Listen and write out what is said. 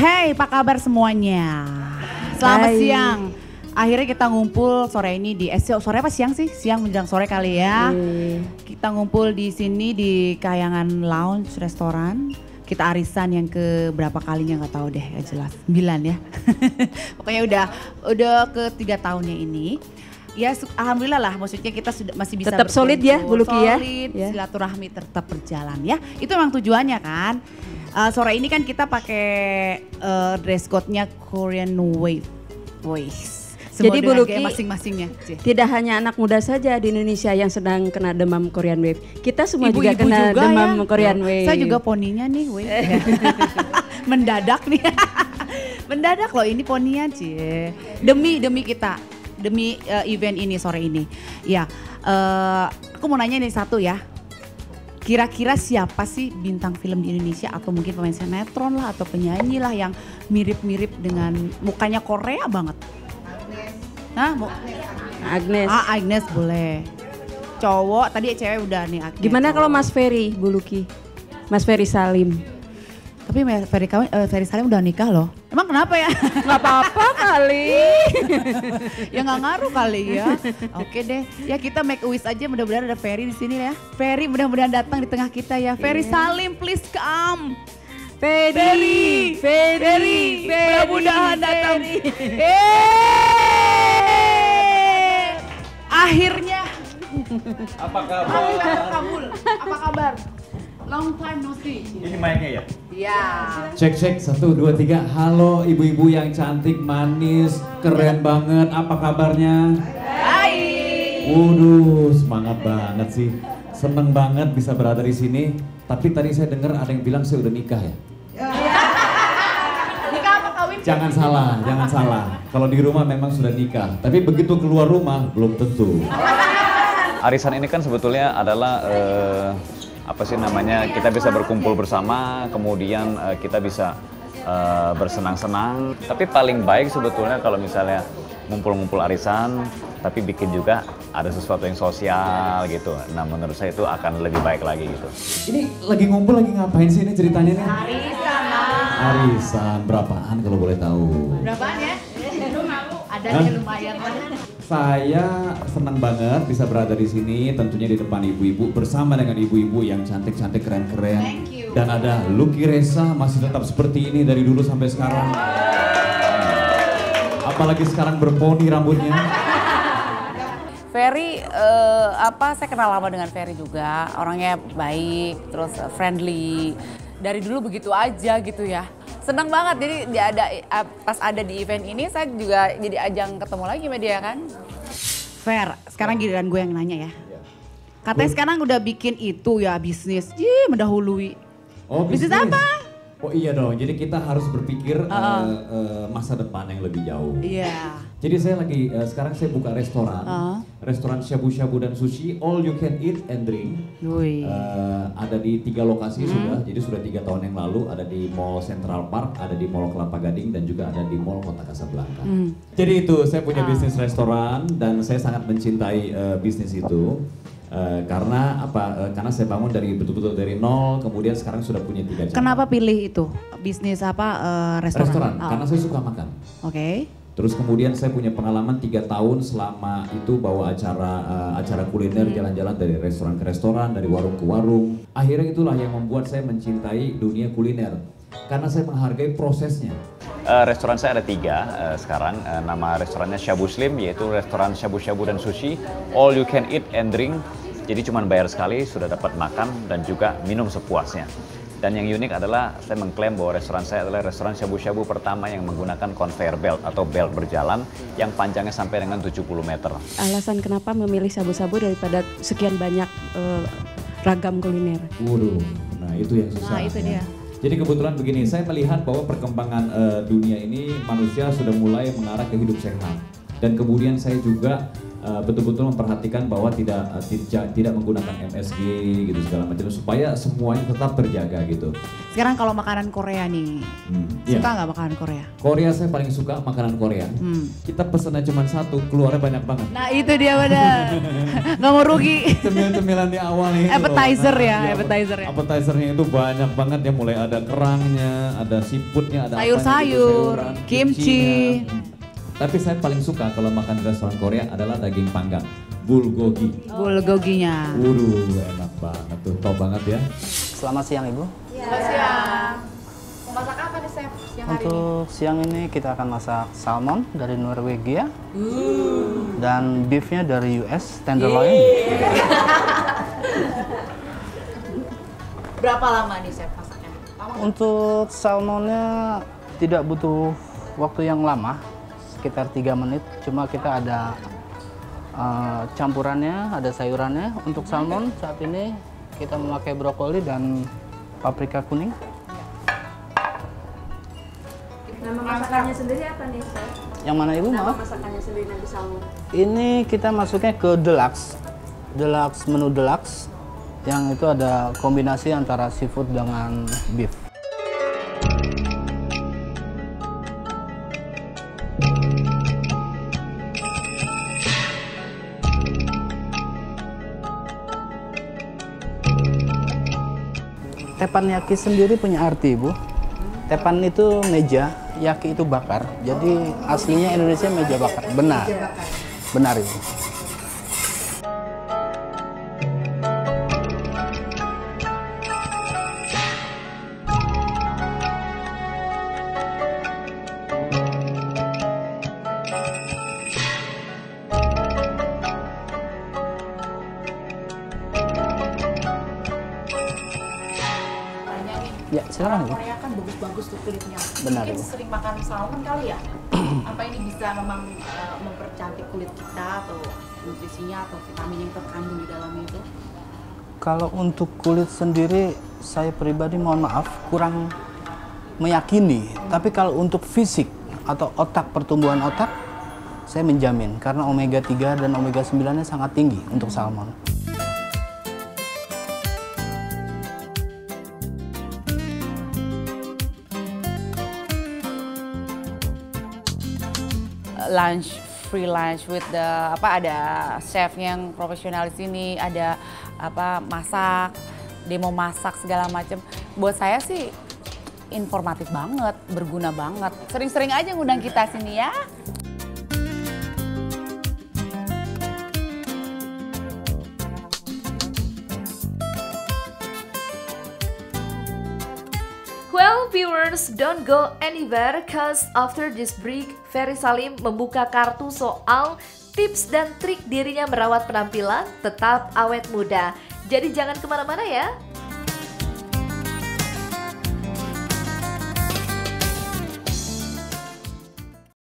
Hey, apa kabar semuanya? Selamat Hai. siang. Akhirnya kita ngumpul sore ini di eh, sore apa siang sih? Siang menjelang sore kali ya. Eh, Kita ngumpul di sini di Kayangan Lounge Restoran. Kita arisan yang ke berapa kalinya nggak tahu deh, nggak jelas. Sembilan ya. Pokoknya udah udah ke tiga tahunnya ini. Ya alhamdulillah lah, maksudnya kita sudah masih bisa Tetap solid ya, berkumpul. Bu Luki ya? Solid, Ya. silaturahmi tetap berjalan ya. Itu memang tujuannya kan. Eh, sore ini kan kita pakai eh, dress code-nya Korean Wave Voice. Semua Jadi, Bu dengan Luki, gaya masing-masingnya. Tidak hanya anak muda saja di Indonesia yang sedang kena demam Korean Wave. Kita semua juga Ibu-ibu kena juga demam ya. Korean Wave. Saya juga poninya nih, weh. Mendadak nih. Mendadak loh ini poninya, Cie. Demi demi kita, demi eh, event ini sore ini. Ya, eh, aku mau nanya nih satu ya. Kira-kira siapa sih bintang film di Indonesia atau mungkin pemain sinetron lah atau penyanyi lah yang mirip-mirip dengan mukanya Korea banget? Hah? Mau- Agnes. Ah, Agnes boleh. Cowok, tadi cewek udah nih Agnes. Gimana kalau. Mas Ferry, Bu Luki? Mas Ferry Salim. Tapi Ferry, eh, Ferry Salim udah nikah loh. Emang kenapa ya? Gak apa-apa kali. ya nggak ngaruh kali ya. Oke deh. Ya kita make a wish aja mudah-mudahan ada Ferry di sini ya. Ferry mudah-mudahan datang di tengah kita ya. Ferry Salim please come. Ferry. Ferry, mudah-mudahan datang. Eh, akhirnya Apa kabar? akhirnya kabul. Apa kabar? Long time no see. Ini mic-nya ya? Iya. Cek cek satu dua tiga. Halo ibu-ibu yang cantik, manis, keren banget. Apa kabarnya? Hai. Waduh, semangat banget sih. Seneng banget bisa berada di sini. Tapi tadi saya dengar ada yang bilang saya udah nikah ya. Nikah apa kawin? Jangan salah, jangan salah. Kalau di rumah memang sudah nikah, tapi begitu keluar rumah belum tentu. Arisan ini kan sebetulnya adalah eh, apa sih namanya kita bisa berkumpul bersama, kemudian eh, kita bisa eh, bersenang-senang. Tapi paling baik sebetulnya kalau misalnya ngumpul-ngumpul arisan, tapi bikin juga ada sesuatu yang sosial gitu. Nah menurut saya itu akan lebih baik lagi gitu. Ini lagi ngumpul lagi ngapain sih ini ceritanya nih? Arisan lah. Arisan berapaan kalau boleh tahu? Berapaan ya? Ada Hah? nih lumayan. Saya senang banget bisa berada di sini, tentunya di depan ibu-ibu bersama dengan ibu-ibu yang cantik-cantik, keren-keren. Dan ada Lucky Reza masih tetap seperti ini dari dulu sampai sekarang. Apalagi sekarang berponi rambutnya. Ferry, eh, apa saya kenal lama dengan Ferry juga. Orangnya baik, terus friendly. Dari dulu begitu aja gitu ya. Senang banget jadi dia ada pas ada di event ini saya juga jadi ajang ketemu lagi sama dia kan. Fer, sekarang giliran gue yang nanya ya. Katanya sekarang udah bikin itu ya bisnis. Ih, mendahului. Oh, Bisnis apa? Oh iya dong, jadi kita harus berpikir Uh-uh. eh, eh, masa depan yang lebih jauh. Iya. Jadi saya lagi eh, sekarang saya buka restoran, Uh. restoran shabu-shabu dan sushi, all you can eat and drink. Eh, ada di tiga lokasi Hmm. sudah, jadi sudah tiga tahun yang lalu ada di Mall Central Park, ada di Mall Kelapa Gading dan juga ada di Mall Kota Kasablanka. Hmm. Jadi itu saya punya Ah. bisnis restoran dan saya sangat mencintai eh, bisnis itu. Eh, karena apa? Eh, karena saya bangun dari betul-betul dari nol, kemudian sekarang sudah punya tiga cabang. Kenapa pilih itu? Bisnis apa eh, restoran? Restoran, Oh, karena saya suka makan. Oke. Terus kemudian saya punya pengalaman tiga tahun selama itu bawa acara eh, acara kuliner jalan-jalan dari restoran ke restoran, dari warung ke warung. Akhirnya itulah yang membuat saya mencintai dunia kuliner karena saya menghargai prosesnya. Eh, restoran saya ada tiga eh, sekarang. Eh, nama restorannya Shabu Slim, yaitu restoran shabu-shabu dan sushi. All you can eat and drink. Jadi cuma bayar sekali sudah dapat makan dan juga minum sepuasnya. Dan yang unik adalah saya mengklaim bahwa restoran saya adalah restoran shabu-shabu pertama yang menggunakan conveyor belt atau belt berjalan yang panjangnya sampai dengan 70 meter. Alasan kenapa memilih sabu-sabu daripada sekian banyak eh, ragam kuliner? Waduh, nah itu yang susah. Nah, itu ya. dia. Jadi kebetulan begini, saya melihat bahwa perkembangan eh, dunia ini manusia sudah mulai mengarah ke hidup sehat. Dan kemudian saya juga uh, betul-betul memperhatikan bahwa tidak uh, tidak tidak menggunakan MSG gitu segala macam supaya semuanya tetap terjaga gitu. Sekarang kalau makanan Korea nih, Hmm, suka iya. nggak makanan Korea? Korea saya paling suka makanan Korea. Hmm. Kita pesennya cuma satu, keluarnya banyak banget. Nah itu dia benar, nggak mau rugi. Cemilan-cemilan di awal nih. Appetizer ya, Iya, appetizer ya. Appetizernya itu banyak banget ya, mulai ada kerangnya, ada siputnya, ada gitu, Sayur-sayur, sayuran, kimchi. kimchinya. Tapi saya paling suka kalau makan di restoran Korea adalah daging panggang, bulgogi. Bulgoginya. Waduh, enak banget tuh, top banget ya. Selamat siang Ibu. siang. Mau masak apa nih chef siang Untuk siang ini kita akan masak salmon dari Norwegia. Dan beefnya dari US, tenderloin. Berapa lama nih chef masaknya? Lama? Untuk salmonnya tidak butuh waktu yang lama, sekitar 3 menit. Cuma kita ada uh, campurannya, ada sayurannya. Untuk salmon saat ini kita memakai brokoli dan paprika kuning. Nama masakannya sendiri apa nih, Chef? Yang mana Ibu Nama maaf? masakannya sendiri nanti salmon. Ini kita masuknya ke deluxe, deluxe menu deluxe, yang itu ada kombinasi antara seafood dengan beef. Teppanyaki sendiri punya arti, Bu. Tepan itu meja, yaki itu bakar. Jadi aslinya Indonesia meja bakar. Benar. Benar itu. Ya, silakan Bu. Korea kan bagus-bagus tuh kulitnya. Benar, Mungkin Ibu. sering makan salmon kali ya? Apa ini bisa memang eh, mempercantik kulit kita atau nutrisinya atau vitamin yang terkandung di dalamnya itu? Kalau untuk kulit sendiri, saya pribadi mohon maaf kurang meyakini. Tapi kalau untuk fisik atau otak pertumbuhan otak, saya menjamin karena omega 3 dan omega 9-nya sangat tinggi untuk salmon. Lunch free lunch with the apa ada chef yang profesional di sini, ada apa masak, demo masak segala macam. Buat saya sih informatif banget, berguna banget. Sering-sering aja ngundang kita sini ya. Viewers, don't go anywhere cause after this break, Ferry Salim membuka kartu soal tips dan trik dirinya merawat penampilan tetap awet muda. Jadi jangan ke mana-mana ya.